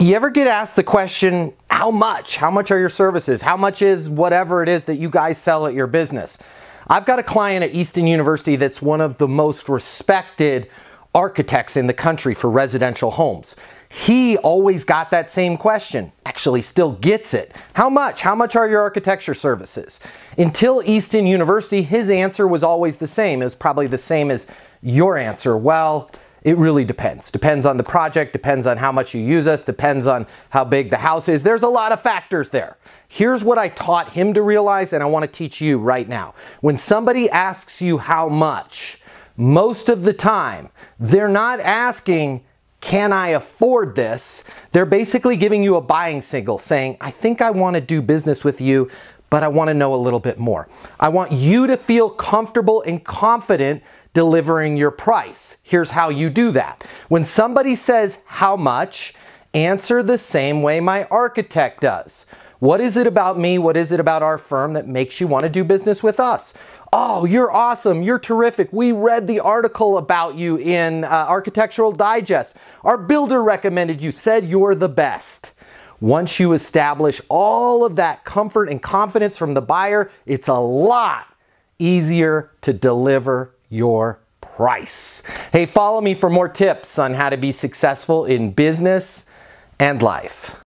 You ever get asked the question, how much? How much are your services? How much is whatever it is that you guys sell at your business? I've got a client at Easton University that's one of the most respected architects in the country for residential homes. He always got that same question, actually still gets it. How much? How much are your architecture services? Until Easton University, his answer was always the same. It was probably the same as your answer. Well, it really depends. Depends on the project, depends on how much you use us, depends on how big the house is. There's a lot of factors there. Here's what I taught him to realize, and I want to teach you right now. When somebody asks you how much, most of the time, they're not asking, can I afford this? They're basically giving you a buying signal saying, I think I want to do business with you, but I want to know a little bit more. I want you to feel comfortable and confident delivering your price. Here's how you do that. When somebody says how much, answer the same way my architect does. What is it about me? What is it about our firm that makes you want to do business with us? Oh, you're awesome. You're terrific. We read the article about you in uh, Architectural Digest. Our builder recommended you, said you're the best. Once you establish all of that comfort and confidence from the buyer, it's a lot easier to deliver your price. Hey, follow me for more tips on how to be successful in business and life.